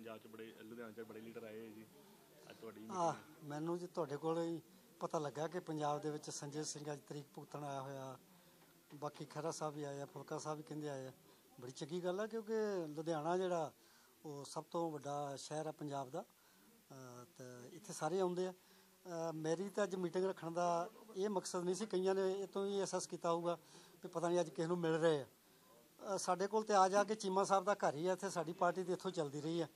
ਪੰਜਾਬ 'ਚ ਬੜੇ ਲੁਧਿਆਣਾ 'ਚ ਬੜੇ ਲੀਡਰ ਆਏ ਜੀ। ਅੱਜ ਤੁਹਾਡੀ ਆ ਮੈਨੂੰ ਜੀ ਤੁਹਾਡੇ ਕੋਲ ਹੀ ਪਤਾ ਲੱਗਾ ਕਿ ਪੰਜਾਬ ਦੇ ਵਿੱਚ ਸੰਜੇ ਸਿੰਘ ਅੱਜ ਤਰੀਕ ਭੁਗਤਣ ਆਇਆ ਹੋਇਆ। ਬਾਕੀ ਖਹਿਰਾ ਸਾਹਿਬ ਵੀ ਆਏ ਆ ਫੁਲਕਾ ਸਾਹਿਬ ਵੀ ਕਹਿੰਦੇ ਆਏ ਆ। ਬੜੀ ਚੰਗੀ ਗੱਲ ਆ ਕਿਉਂਕਿ ਲੁਧਿਆਣਾ ਜਿਹੜਾ ਉਹ ਸਭ ਤੋਂ ਵੱਡਾ ਸ਼ਹਿਰ ਆ ਪੰਜਾਬ ਦਾ। ਤੇ ਇੱਥੇ ਸਾਰੇ ਆਉਂਦੇ ਆ। ਮੇਰੀ ਤਾਂ ਅੱਜ ਮੀਟਿੰਗ ਰੱਖਣ ਦਾ ਇਹ ਮਕਸਦ ਨਹੀਂ ਸੀ ਕਈਆਂ ਨੇ ਇਹ ਤੋਂ ਹੀ ਅਹਿਸਾਸ ਕੀਤਾ ਹੋਊਗਾ ਵੀ ਪਤਾ ਨਹੀਂ ਅੱਜ ਕਿਸ ਨੂੰ ਮਿਲ ਰਹੇ ਆ। ਅਹ ਸਾਡੇ ਕੋਲ ਤੇ ਆ ਜਾ ਕੇ ਚੀਮਾ ਸਾਹਿਬ ਦਾ ਘਰ ਹੀ ਆ, ਇੱਥੇ ਸਾਡੀ ਪਾਰਟੀ ਤੇ ਇੱਥੋਂ ਚੱਲਦੀ ਰਹੀ ਹੈ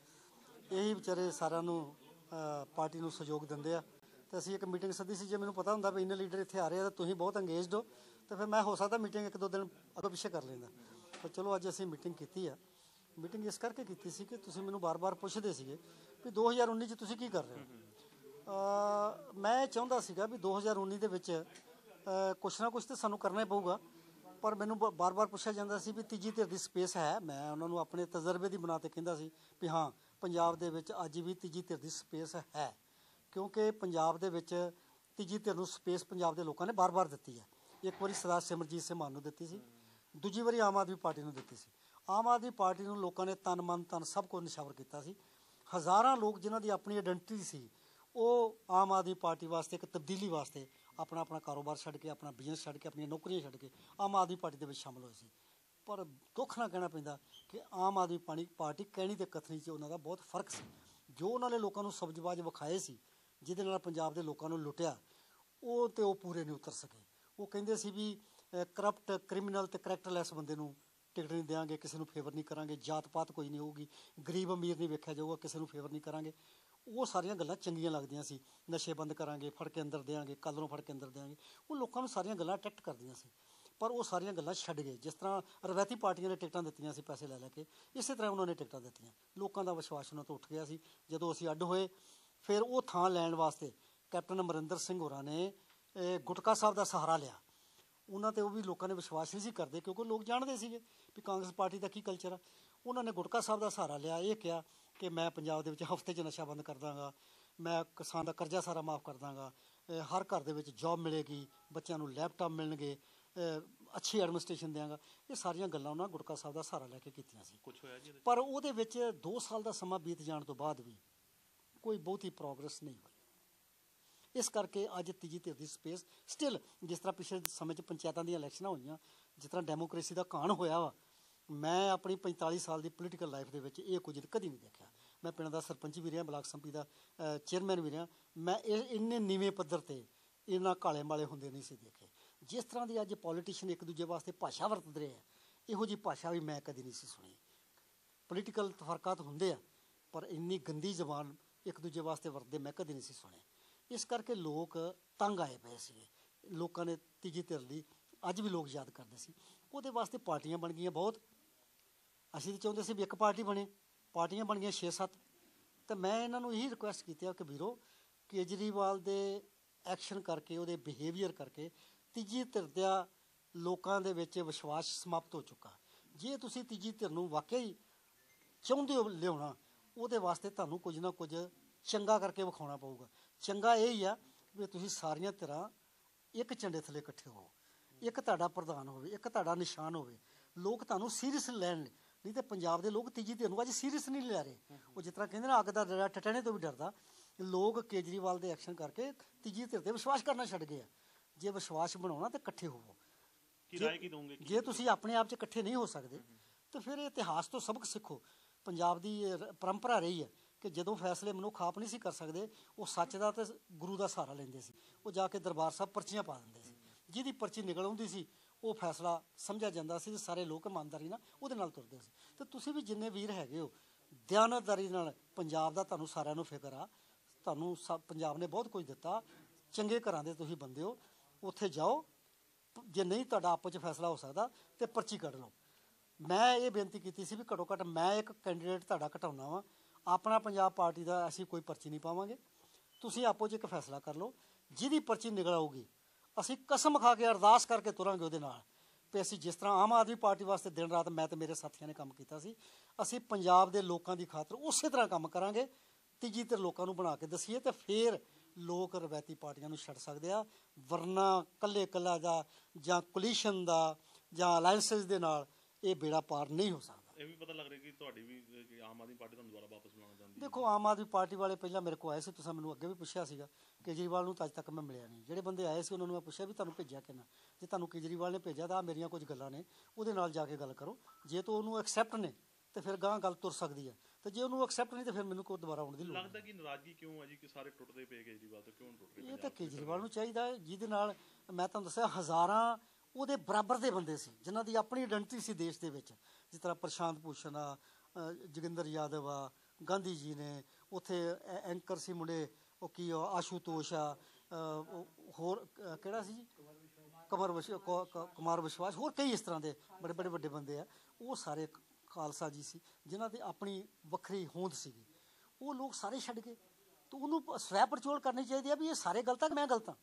ਇਹੀ ਵਿਚਾਰੇ ਸਾਰਿਆਂ ਨੂੰ, ਅਹ ਪਾਰਟੀ ਨੂੰ ਸਹਿਯੋਗ ਦਿੰਦੇ ਆ। ਤੇ ਅਸੀਂ ਇੱਕ ਮੀਟਿੰਗ ਸੱਦੀ ਸੀ, ਜੇ ਮੈਨੂੰ ਪਤਾ ਹੁੰਦਾ ਵੀ ਇੰਨੇ ਲੀਡਰ ਇੱਥੇ ਆ ਰਹੇ ਆ, ਤਾਂ ਤੁਸੀਂ ਬਹੁਤ ਅੰਗੇਜਡ ਹੋ। ਤੇ ਫਿਰ ਮੈਂ ਹੋ ਸਕਦਾ ਮੀਟਿੰਗ ਇੱਕ ਦੋ ਦਿਨ ਅੱਗੇ ਪਿੱਛੇ ਕਰ ਲੈਂਦਾ। ਪਰ ਚਲੋ ਅੱਜ ਅਸੀਂ ਮੀਟਿੰਗ ਕੀਤੀ ਆ। ਮੀਟਿੰਗ ਇਸ ਕਰਕੇ ਕੀਤੀ ਸੀ ਕਿ ਤੁਸੀਂ ਮੈਨੂੰ ਬਾਰ-ਬਾਰ ਪੁੱਛਦੇ ਸੀਗੇ ਵੀ 2019 ਚ ਤੁਸੀਂ ਕੀ ਕਰ ਰਹੇ ਹੋ? ਅਹ ਮੈਂ ਇਹ ਚਾਹੁੰਦਾ ਸੀਗਾ ਵੀ 2019 ਦੇ ਵਿੱਚ, ਅਹ ਕੁਛ ਨਾ ਕੁਛ ਤੇ ਸਾਨੂੰ ਕਰਨਾ ਹੀ ਪਊਗਾ। ਪਰ ਮੈਨੂੰ ਬ- ਬਾਰ-ਬਾਰ ਪੁੱਛਿਆ ਜਾਂਦਾ ਸੀ ਵੀ ਤੀਜੀ ਧਿਰ ਦੀ ਸਪੇਸ ਹੈ। ਮੈਂ ਉਹਨਾਂ ਨੂੰ ਆਪਣੇ ਤਜਰਬੇ ਦੀ ਬਣਾ ਤੇ ਕਹਿੰਦਾ ਸੀ ਵੀ ਹਾਂ, ਪੰਜਾਬ ਦੇ ਵਿੱਚ ਅੱਜ ਵੀ ਤੀਜੀ ਧਿਰ ਦੀ ਸਪੇਸ ਹੈ। ਕਿਉਂਕਿ ਪੰਜਾਬ ਦੇ ਵਿੱਚ ਤੀਜੀ ਧਿਰ ਨੂੰ ਸਪੇਸ ਪੰਜਾਬ ਦੇ ਲੋਕਾਂ ਨੇ ਬਾਰ-ਬਾਰ ਦਿੱਤੀ ਹੈ। ਇੱਕ ਵਾਰੀ ਸਰਦਾਰ ਸਿਮਰਜੀਤ ਸਿੰਘ ਮਾਨ ਨੂੰ ਦਿੱਤੀ ਸੀ, ਦੂਜੀ ਵਾਰੀ ਆਮ ਆਦਮੀ ਪਾਰਟੀ ਨੂੰ ਦਿੱਤੀ ਸੀ। ਆਮ ਆਦਮੀ ਪਾਰਟੀ ਨੂੰ ਲੋਕਾਂ ਨੇ ਤਨ ਮਨ ਤਨ ਸਭ ਕੁਝ ਨਿਸ਼ਾਵਰ ਕੀਤਾ ਸੀ। ਹਜ਼ਾਰਾਂ ਲੋਕ ਜਿਨ੍ਹਾਂ ਦੀ ਆਪਣੀ ਆਇਡੈਂਟੀਟੀ ਸੀ ਉਹ ਆਮ ਆਦਮੀ ਪਾਰਟੀ ਵਾਸਤੇ ਇੱਕ ਤਬਦੀਲੀ ਵਾਸਤੇ ਆਪਣਾ ਆਪਣਾ ਕਾਰੋਬਾਰ ਛੱਡ ਕੇ, ਆਪਣਾ ਬਿਜ਼ਨਸ ਛੱਡ ਕੇ, ਆਪਣੀਆਂ ਨੌਕਰੀਆਂ ਛੱਡ ਕੇ ਆਮ ਆਦਮੀ ਪਾਰਟੀ ਦੇ ਵਿੱਚ ਸ਼ਾਮਲ ਹੋਏ ਸੀ। ਪਰ ਦੁੱਖ ਨਾਲ ਕਹਿਣਾ ਪੈਂਦਾ ਕਿ ਆਮ ਆਦਮੀ ਪਾਣੀ ਪਾਰਟੀ ਕਹਿਣੀ ਤੇ ਕਥਨੀ 'ਚ ਉਹਨਾਂ ਦਾ ਬਹੁਤ ਫ਼ਰਕ ਸੀ। ਜੋ ਉਹਨਾਂ ਨੇ ਲੋਕਾਂ ਨੂੰ ਸਬਜ਼ਬਾਜ ਵਿਖਾਏ ਸੀ, ਜਿਹਦੇ ਨਾਲ ਪੰਜਾਬ ਦੇ ਲੋਕਾਂ ਨੂੰ ਲੁੱਟਿਆ, ਉਹ ਤੇ ਉਹ ਪੂਰੇ ਨਹੀਂ ਉਤਰ ਸਕੇ। ਉਹ ਕਹਿੰਦੇ ਸੀ ਵੀ ਕਰਪਟ ਕ੍ਰਿਮੀਨਲ ਤੇ ਕਰੈਕਟਰਲੈਸ ਬੰਦੇ ਨੂੰ ਟਿਕਟ ਨਹੀਂ ਦੇਵਾਂਗੇ ਕਿਸੇ ਨੂੰ ਫੇਵਰ ਨਹੀਂ ਕਰਾਂਗੇ ਜਾਤ ਪਾਤ ਕੋਈ ਨਹੀਂ ਹੋਊਗੀ, ਗਰੀਬ ਅਮੀਰ ਨਹੀਂ ਵੇਖਿਆ ਜਾਊਗਾ, ਕਿਸੇ ਨੂੰ ਫੇਵਰ ਨਹੀਂ ਕਰਾਂਗੇ। ਉਹ ਸਾਰੀਆਂ ਗੱਲਾਂ ਚੰਗੀਆਂ ਲੱਗਦੀਆਂ ਸੀ। ਨਸ਼ੇ ਬੰਦ ਕਰਾਂਗੇ, ਫੜ ਕੇ ਅੰਦਰ ਦੇਵਾਂਗੇ ਕੱਲ ਨੂੰ ਫੜ ਕੇ ਅੰਦਰ ਦੇਵਾਂਗੇ ਉਹ ਲੋਕਾਂ ਨੂੰ ਸਾਰੀਆਂ ਗੱਲਾਂ ਅਟਰੈਕਟ ਕਰਦੀਆਂ ਸੀ। ਪਰ ਉਹ ਸਾਰੀਆਂ ਗੱਲਾਂ ਛੱਡ ਗਏ। ਜਿਸ ਤਰ੍ਹਾਂ ਰਵਾਇਤੀ ਪਾਰਟੀਆਂ ਨੇ ਟਿਕਟਾਂ ਦਿੱਤੀਆਂ ਸੀ ਪੈਸੇ ਲੈ ਲੈ ਕੇ, ਇਸੇ ਤਰ੍ਹਾਂ ਉਹਨਾਂ ਨੇ ਟਿਕਟਾਂ ਦਿੱਤੀਆਂ। ਲੋਕਾਂ ਦਾ ਵਿਸ਼ਵਾਸ ਉਹਨਾਂ ਤੋਂ ਉੱਠ ਗਿਆ ਸੀ। ਜਦੋਂ ਅਸੀਂ ਅੱਡ ਹੋਏ, ਫਿਰ ਉਹ ਥਾਂ ਲੈਣ ਵਾਸਤੇ ਕੈਪਟਨ ਅਮਰਿੰਦਰ ਸਿੰਘ ਹੋਰਾਂ ਨੇ ਗੁਟਕਾ ਸਾਹਿਬ ਦਾ ਸਹਾਰਾ ਲਿਆ। ਉਹਨਾਂ ਤੇ ਉਹ ਵੀ ਲੋਕਾਂ ਨੇ ਵਿਸ਼ਵਾਸ ਨਹੀਂ ਸੀ ਕਰਦੇ, ਕਿਉਂਕਿ ਲੋਕ ਜਾਣਦੇ ਸੀਗੇ ਵੀ ਕਾਂਗਰਸ ਪਾਰਟੀ ਦਾ ਕੀ ਕਲਚਰ ਆ। ਉਹਨਾਂ ਨੇ ਗੁਟਕਾ ਸਾਹਿਬ ਦਾ ਸਹਾਰਾ ਲਿਆ, ਇਹ ਕਿਹਾ ਕਿ ਮੈਂ ਪੰਜਾਬ ਦੇ ਵਿੱਚ ਹਫ਼ਤੇ 'ਚ ਨਸ਼ਾ ਬੰਦ ਕਰ ਦਾਂਗਾ। ਮੈਂ ਕਿਸਾਨ ਦਾ ਕਰਜ਼ਾ ਸਾਰਾ ਮਾਫ ਕਰ ਦਾਂਗਾ। ਹਰ ਘਰ ਦੇ ਵਿੱਚ ਜੌਬ ਮਿਲੇਗੀ ਬੱਚਿਆਂ ਨੂੰ ਲੈਪਟਾਪ ਮਿਲਣਗੇ ਅੱਛੀ ਐਡਮਿਨਿਸਟ੍ਰੇਸ਼ਨ ਦਿਆਂਗਾ। ਇਹ ਸਾਰੀਆਂ ਗੱਲਾਂ ਉਹਨਾਂ ਗੁਟਕਾ ਸਾਹਿਬ ਦਾ ਸਹਾਰਾ ਲੈ ਕੇ ਕੀਤੀਆਂ ਸੀ। ਕੁਝ ਹੋਇਆ ਜੀ? ਪਰ ਉਹਦੇ ਵਿੱਚ 2 ਸਾਲ ਦਾ ਸਮਾਂ ਬੀਤ ਜਾਣ ਤੋਂ ਬਾਅਦ ਵੀ ਕੋਈ ਬਹੁਤੀ ਪ੍ਰੋਗਰੈਸ ਨਹੀਂ ਹੋਈ। ਇਸ ਕਰਕੇ ਅੱਜ ਤੀਜੀ ਧਿਰ ਦੀ ਸਪੇਸ ਸਟਿਲ ਜਿਸ ਤਰ੍ਹਾਂ ਪਿਛਲੇ ਸਮੇਂ 'ਚ ਪੰਚਾਇਤਾਂ ਦੀਆਂ ਇਲੈਕਸ਼ਨਾਂ ਹੋਈਆਂ ਜਿਸ ਤਰ੍ਹਾਂ ਡੈਮੋਕ੍ਰੇਸੀ ਦਾ ਘਾਣ ਹੋਇਆ ਵਾ ਮੈਂ ਆਪਣੀ 45 ਸਾਲ ਦੀ ਪੋਲੀਟੀਕਲ ਲਾਈਫ ਦੇ ਵਿੱਚ ਇਹ ਕੁਝ ਕਦੀ ਨਹੀਂ ਦੇਖਿਆ। ਮੈਂ ਪਿੰਡ ਦਾ ਸਰਪੰਚ ਵੀ ਰਿਹਾ, ਬਲਾਕ ਸੰਪੀ ਦਾ ਚੇਅਰਮੈਨ ਵੀ ਰਿਹਾ। ਮੈਂ ਇਹ ਇੰਨੇ ਨੀਵੇਂ ਪੱਧਰ ਤੇ ਇਹਨਾਂ ਕਾਲੇ ਮਾਲੇ ਹੁੰਦੇ ਨਹੀਂ ਸੀ ਦੇਖੇ। ਜਿਸ ਤਰ੍ਹਾਂ ਦੀ ਅੱਜ ਪੋਲੀਟੀਸ਼ੀਅਨ ਇੱਕ ਦੂਜੇ ਵਾਸਤੇ ਭਾਸ਼ਾ ਵਰਤ ਰਹੇ ਆ, ਇਹੋ ਜੀ ਭਾਸ਼ਾ ਵੀ ਮੈਂ ਕਦੀ ਨਹੀਂ ਸੀ ਸੁਣੀ। ਪੋਲੀਟੀਕਲ ਤਫਰਕਾਤ ਹੁੰਦੇ ਆ, ਪਰ ਇੰਨੀ ਗੰਦੀ ਜ਼ਬਾਨ ਇੱਕ ਦੂਜੇ ਵਾਸਤੇ ਵਰਤਦੇ ਮੈਂ ਕਦੀ ਨਹੀਂ ਸੀ ਸੁਣੇ ਇਸ ਕਰਕੇ ਲੋਕ ਤੰਗ ਆਏ ਪਏ ਸੀਗੇ। ਲੋਕਾਂ ਨੇ ਤੀਜੀ ਧਿਰ ਲਈ ਅੱਜ ਵੀ ਲੋਕ ਯਾਦ ਕਰਦੇ ਸੀ। ਉਹਦੇ ਵਾਸਤੇ ਪਾਰਟੀਆਂ ਬਣ ਗਈਆਂ ਬਹੁਤ। ਅਸੀਂ ਤਾਂ ਚਾਹੁੰਦੇ ਸੀ ਵੀ ਇੱਕ ਪਾਰਟੀ ਬਣੇ। ਪਾਰਟੀਆਂ ਬਣ ਗਈਆਂ 6-7 ਤੇ ਮੈਂ ਇਹਨਾਂ ਨੂੰ ਇਹੀ ਰਿਕੁਐਸਟ ਕੀਤੀ ਆ ਕਿ ਵੀਰੋ, ਕੇਜਰੀਵਾਲ ਦੇ ਐਕਸ਼ਨ ਕਰਕੇ, ਉਹਦੇ ਬਿਹੇਵੀਅਰ ਕਰਕੇ ਤੀਜੀ ਧਿਰ ਦਾ ਲੋਕਾਂ ਦੇ ਵਿੱਚ ਵਿਸ਼ਵਾਸ ਸਮਾਪਤ ਹੋ ਚੁੱਕਾ। ਜੇ ਤੁਸੀਂ ਤੀਜੀ ਧਿਰ ਨੂੰ ਵਾਕਈ ਚਾਹੁੰਦੇ ਹੋ ਲਿਆਉਣਾ, ਉਹਦੇ ਵਾਸਤੇ ਤੁਹਾਨੂੰ ਕੁਝ ਨਾ ਕੁਝ ਚੰਗਾ ਕਰਕੇ ਵਿਖਾਉਣਾ ਪਊਗਾ। ਚੰਗਾ ਇਹ ਹੀ ਆ ਵੀ ਤੁਸੀਂ ਸਾਰੀਆਂ ਧਿਰਾਂ ਇੱਕ ਝੰਡੇ ਥੱਲੇ ਇਕੱਠੇ ਹੋ ਇੱਕ ਤੁਹਾਡਾ ਪ੍ਰਧਾਨ ਹੋਵੇ, ਇੱਕ ਤੁਹਾਡਾ ਨਿਸ਼ਾਨ ਹੋਵੇ। ਲੋਕ ਤੁਹਾਨੂੰ ਸੀਰੀਅਸ ਲੈਣ ਨਹੀਂ ਤੇ ਪੰਜਾਬ ਦੇ ਲੋਕ ਤੀਜੀ ਧਿਰ ਨੂੰ ਅੱਜ ਸੀਰੀਅਸ ਨਹੀਂ ਲੈ ਰਹੇ। ਉਹ ਜਿਸ ਤਰ੍ਹਾਂ ਕਹਿੰਦੇ ਨਾ ਅੱਗ ਦਾ ਡਰਾ ਟਟਣੇ ਤੋਂ ਵੀ ਡਰਦਾ। ਲੋਕ ਕੇਜਰੀਵਾਲ ਦੇ ਐਕਸ਼ਨ ਕਰਕੇ ਤੀਜੀ ਧਿਰ ਤੇ ਵਿਸ਼ਵਾਸ ਕਰਨਾ ਛੱਡ ਗਏ ਆ। ਜੇ ਵਿਸ਼ਵਾਸ ਬਣਾਉਣਾ ਤੇ ਇਕੱਠੇ ਹੋਵੋ। ਕੀ ਰਾਏ ਕੀ ਦੋਗੇ? ਜੇ ਤੁਸੀਂ ਆਪਣੇ ਆਪ 'ਚ ਇਕੱਠੇ ਨਹੀਂ ਹੋ ਸਕਦੇ ਤਾਂ ਫਿਰ ਇਤਿਹਾਸ ਤੋਂ ਸਬਕ ਸਿੱਖੋ। ਪੰਜਾਬ ਦੀ ਪਰੰਪਰਾ ਰਹੀ ਹੈ ਕਿ ਜਦੋਂ ਫੈਸਲੇ ਮਨੁੱਖ ਆਪ ਨਹੀਂ ਸੀ ਕਰ ਸਕਦੇ ਉਹ ਸੱਚ ਦਾ ਤੇ ਗੁਰੂ ਦਾ ਸਹਾਰਾ ਲੈਂਦੇ ਸੀ। ਉਹ ਜਾ ਕੇ ਦਰਬਾਰ ਸਾਹਿਬ ਪਰਚੀਆਂ ਪਾ ਦਿੰਦੇ ਸੀ। ਜਿਹਦੀ ਪਰਚੀ ਨਿਕਲ ਆਉਂਦੀ ਸੀ ਉਹ ਫੈਸਲਾ ਸਮਝਿਆ ਜਾਂਦਾ ਸੀ ਤੇ ਸਾਰੇ ਲੋਕ ਇਮਾਨਦਾਰੀ ਨਾਲ ਉਹਦੇ ਨਾਲ ਤੁਰਦੇ ਸੀ। ਤੇ ਤੁਸੀਂ ਵੀ ਜਿੰਨੇ ਵੀਰ ਹੈਗੇ ਹੋ, ਦਿਆਨਤਦਾਰੀ ਨਾਲ ਪੰਜਾਬ ਦਾ ਤੁਹਾਨੂੰ ਸਾਰਿਆਂ ਨੂੰ ਫਿਕਰ ਆ। ਤੁਹਾਨੂੰ ਸਭ, ਪੰਜਾਬ ਨੇ ਬਹੁਤ ਕੁਝ ਦਿੱਤਾ। ਚੰਗੇ ਘਰਾਂ ਦੇ ਤੁਸੀਂ ਬੰਦੇ ਹੋ, ਉੱਥੇ ਜਾਓ। ਜੇ ਨਹੀਂ ਤੁਹਾਡਾ ਆਪਸ ਚ ਫੈਸਲਾ ਹੋ ਸਕਦਾ, ਤੇ ਪਰਚੀ ਕੱਢ ਲਓ। ਮੈਂ ਇਹ ਬੇਨਤੀ ਕੀਤੀ ਸੀ ਵੀ ਘੱਟੋ ਘੱਟ ਮੈਂ ਇੱਕ ਕੈਂਡੀਡੇਟ ਤੁਹਾਡਾ ਘਟਾਉਣਾ ਵਾਂ। ਆਪਣਾ ਪੰਜਾਬ ਪਾਰਟੀ ਦਾ ਅਸੀਂ ਕੋਈ ਪਰਚੀ ਨਹੀਂ ਪਾਵਾਂਗੇ। ਤੁਸੀਂ ਆਪੋ 'ਚ ਇੱਕ ਫੈਸਲਾ ਕਰ ਲਓ। ਜਿਹਦੀ ਪਰਚੀ ਨਿਕਲ ਆਊਗੀ ਅਸੀਂ ਕਸਮ ਖਾ ਕੇ ਅਰਦਾਸ ਕਰਕੇ ਤੁਰਾਂਗੇ ਉਹਦੇ ਨਾਲ। ਵੀ ਅਸੀਂ ਜਿਸ ਤਰ੍ਹਾਂ ਆਮ ਆਦਮੀ ਪਾਰਟੀ ਵਾਸਤੇ ਦਿਨ ਰਾਤ ਮੈਂ ਤੇ ਮੇਰੇ ਸਾਥੀਆਂ ਨੇ ਕੰਮ ਕੀਤਾ ਸੀ, ਅਸੀਂ ਪੰਜਾਬ ਦੇ ਲੋਕਾਂ ਦੀ ਖਾਤਰ ਉਸੇ ਤਰ੍ਹਾਂ ਕੰਮ ਕਰਾਂਗੇ, ਤੀਜੀ ਧਿਰ ਲੋਕਾਂ ਨੂੰ ਬਣਾ ਕੇ ਦਸੀਏ ਤੇ ਫੇਰ ਲੋਕ ਰਵਾਇਤੀ ਪਾਰਟੀਆਂ ਨੂੰ ਛੱਡ ਸਕਦੇ ਆ। ਵਰਨਾ ਕੱਲੇ ਕੱਲਾ ਦਾ ਜਾਂ ਕੋਲੀਸ਼ਨ ਦਾ ਜਾਂ ਅਲਾਈਅੰਸਸ ਦੇ ਨਾਲ ਇਹ ਬੇੜਾ ਪਾਰ ਨਹੀਂ ਹੋ ਸਕਦਾ। ਇਹ ਵੀ ਪਤਾ ਲੱਗ ਰਿਹਾ ਕਿ ਤੁਹਾਡੀ ਵੀ ਆਮ ਆਦਮੀ ਪਾਰਟੀ ਤੁਹਾਨੂੰ ਦੁਬਾਰਾ ਵਾਪਸ ਦੇਖੋ ਆਮ ਆਦਮੀ ਪਾਰਟੀ ਵਾਲੇ ਪਹਿਲਾਂ ਮੇਰੇ ਕੋਲ ਆਏ ਸੀ ਤੁਸੀਂ ਮੈਨੂੰ ਅੱਗੇ ਵੀ ਪੁੱਛਿਆ ਸੀਗਾ ਕੇਜਰੀਵਾਲ ਨੂੰ ਤਾਂ ਅੱਜ ਤੱਕ ਮੈਂ ਮਿਲਿਆ ਨਹੀਂ। ਜਿਹੜੇ ਬੰਦੇ ਆਏ ਸੀ ਉਹਨਾਂ ਨੂੰ ਮੈਂ ਪੁੱਛਿਆ ਵੀ ਤੁਹਾਨੂੰ ਭੇਜਿਆ ਕਿਹਨਾਂ? ਜੇ ਤੁਹਾਨੂੰ ਕੇਜਰੀਵਾਲ ਨੇ ਭੇਜਿਆ ਤਾਂ ਆਹ ਮੇਰੀਆਂ ਕੁਝ ਗੱਲਾਂ ਨੇ ਉਹਦੇ ਨਾਲ ਜਾ ਕੇ ਗੱਲ ਕਰੋ। ਜੇ ਤੋਂ ਉਹਨੂੰ ਐਕਸੈਪਟ ਨੇ ਤੇ ਫਿਰ ਗਾਂ ਗੱਲ ਤੁਰ ਸਕਦੀ ਹੈ। ਤੇ ਜੇ ਉਹਨੂੰ ਐਕਸੈਪਟ ਨਹੀਂ ਤੇ ਫਿਰ ਮੈਨੂੰ ਕੋਈ ਦੁਬਾਰਾ ਆਉਣ ਦੀ ਲੋੜ ਲੱਗਦਾ ਕਿ ਨਾਰਾਜ਼ਗੀ ਕਿਉਂ ਹੈ ਜੀ ਕਿ ਸਾਰੇ ਟੁੱਟਦੇ ਪਏ ਕੇਜਰੀਵਾਲ ਤੋਂ? ਕਿਉਂ ਟੁੱਟ ਰਹੇ ਇਹ ਤਾਂ ਕੇਜਰੀਵਾਲ ਨੂੰ ਚਾਹੀਦਾ ਹੈ, ਜਿਹਦੇ ਨਾਲ ਮੈਂ ਤੁਹਾਨੂੰ ਦੱਸਿਆ ਹਜ਼ਾਰਾਂ ਉਹਦੇ ਬਰਾਬਰ ਦੇ ਬੰਦੇ ਸੀ ਜਿਨ੍ਹਾਂ ਦੀ ਆਪਣੀ ਆਇਡੈਂਟੀ ਸੀ ਦੇਸ਼ ਦੇ ਵਿੱਚ। ਜਿਸ ਤਰ੍ਹਾਂ ਪ੍ਰਸ਼ਾਂਤ ਭੂਸ਼ਣ ਆ ਅ, ਜੋਗਿੰਦਰ ਯਾਦਵ ਆ ਗਾਂਧੀ ਜੀ ਨੇ ਉੱਥੇ ਐਂਕਰ ਸੀ ਮੁੰਡੇ ਉਹ ਕੀ ਆ, ਆਸ਼ੂਤੋਸ਼ ਆ ਹੋਰ ਕਿਹੜਾ ਸੀ ਜੀ? ਕਮਰ ਵਿਸ਼ ਕ- ਕੁਮਾਰ ਵਿਸ਼ਵਾਸ ਹੋਰ ਕਈ ਇਸ ਤਰ੍ਹਾਂ ਦੇ ਬੜੇ ਬੜੇ ਵੱਡੇ ਬੰਦੇ ਆ। ਉਹ ਸਾਰੇ ਖਾਲਸਾ ਜੀ ਸੀ ਜਿਨ੍ਹਾਂ ਦੀ ਆਪਣੀ ਵੱਖਰੀ ਹੋਂਦ ਸੀਗੀ। ਉਹ ਲੋਕ ਸਾਰੇ ਛੱਡ ਗਏ। ਤਾਂ ਉਹਨੂੰ ਸਵੈ ਪਰਚੋਲ ਕਰਨੀ ਚਾਹੀਦੀ ਆ ਵੀ ਇਹ ਸਾਰੇ ਗਲਤ ਆ ਕਿ ਮੈਂ ਗਲਤ ਆ?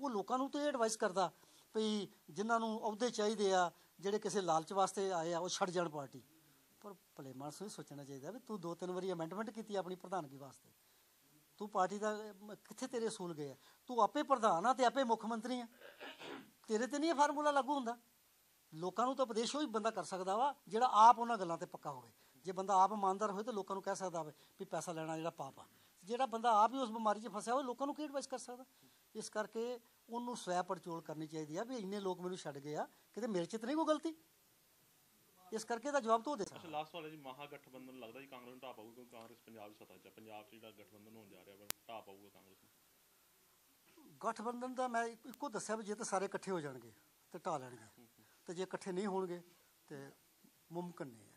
ਉਹ ਲੋਕਾਂ ਨੂੰ ਤੇ ਇਹ ਐਡਵਾਈਸ ਕਰਦਾ ਵੀ ਜਿਨ੍ਹਾਂ ਨੂੰ ਅਹੁਦੇ ਚਾਹੀਦੇ ਆ ਜਿਹੜੇ ਕਿਸੇ ਲਾਲਚ ਵਾਸਤੇ ਆਏ ਆ ਉਹ ਛੱਡ ਜਾਣ ਪਾਰਟੀ। ਪਰ ਭਲੇ ਮਾਨਸ ਨੂੰ ਇਹ ਸੋਚਣਾ ਚਾਹੀਦਾ ਵੀ ਤੂੰ ਦੋ ਤਿੰਨ ਵਾਰੀ ਅਮੈਂਡਮੈਂਟ ਕੀਤੀ ਆਪਣੀ ਪ੍ਰਧਾਨਗੀ ਵਾਸਤੇ। ਤੂੰ ਪਾਰਟੀ ਦਾ ਕਿੱਥੇ ਤੇਰੇ ਅਸੂਲ ਗਏ ਆ? ਤੂੰ ਆਪੇ ਪ੍ਰਧਾਨ ਆ ਤੇ ਆਪੇ ਮੁੱਖ ਮੰਤਰੀ ਆ। ਤੇਰੇ ਤੇ ਨਹੀਂ ਇਹ ਫਾਰਮੂਲਾ ਲਾਗੂ ਹੁੰਦਾ। ਲੋਕਾਂ ਨੂੰ ਤਾਂ ਉਪਦੇਸ਼ ਹੀ ਬੰਦਾ ਕਰ ਸਕਦਾ ਵਾ, ਜਿਹੜਾ ਆਪ ਉਹਨਾਂ ਗੱਲਾਂ ਤੇ ਪੱਕਾ ਹੋਵੇ। ਜੇ ਬੰਦਾ ਆਪ ਇਮਾਨਦਾਰ ਹੋਵੇ ਤਾਂ ਲੋਕਾਂ ਨੂੰ ਕਹਿ ਸਕਦਾ ਵਾ ਵੀ ਪੈਸਾ ਲੈਣਾ ਜਿਹੜਾ ਪਾਪ ਆ। ਜਿਹੜਾ ਬੰਦਾ ਆਪ ਹੀ ਉਸ ਬਿਮਾਰੀ 'ਚ ਫਸਿਆ ਹੋਵੇ, ਲੋਕਾਂ ਨੂੰ ਕੀ ਐਡਵਾਈਸ ਕਰ ਸਕਦਾ? ਇਸ ਕਰਕੇ ਉਹਨੂੰ ਸਵੈ ਪਰਚੋਲ ਕਰਨੀ ਚਾਹੀਦੀ ਆ ਵੀ ਇੰਨੇ ਲੋਕ ਮੈਨੂੰ ਛੱਡ ਗਏ ਆ, ਕਿਤੇ ਮੇਰੇ 'ਚ ਤਾਂ ਨਹੀਂ ਕੋਈ ਗਲਤੀ। ਇਸ ਕਰਕੇ ਦਾ ਜਵਾਬ ਤਾਂ ਦੇ ਸਕਦਾ। ਅੱਛਾ ਲਾਸਟ ਵਾਲਾ ਜੀ ਮਹਾ ਗਠਬੰਧਨ ਲੱਗਦਾ ਜੀ ਕਾਂਗਰਸ ਨੂੰ ਢਾਹ ਪਾਊਗਾ ਕਿਉਂਕਿ ਕਾਂਗਰਸ ਪੰਜਾਬ 'ਚ ਸੱਤਾ 'ਚ। ਪੰਜਾਬ 'ਚ ਜਿਹੜਾ ਗਠਬੰਧਨ ਹੋਣ ਜਾ ਰਿਹਾ ਵਾ ਢਾਹ ਪਾਊਗਾ ਕਾਂਗਰਸ ਗਠਬੰਧਨ ਦਾ ਮੈਂ ਇੱਕੋ- ਇੱਕੋ ਦੱਸਿਆ ਵੀ ਜੇ ਤਾਂ ਸਾਰੇ ਇਕੱਠੇ ਹੋ ਜਾਣਗੇ ਤੇ ਢਾਹ ਲੈਣਗੇ ਤੇ ਜੇ ਇਕੱਠੇ ਨਹੀਂ ਹੋਣਗੇ ਤੇ ਮੁਮਕਨ ਨਹੀਂ ਹੈ।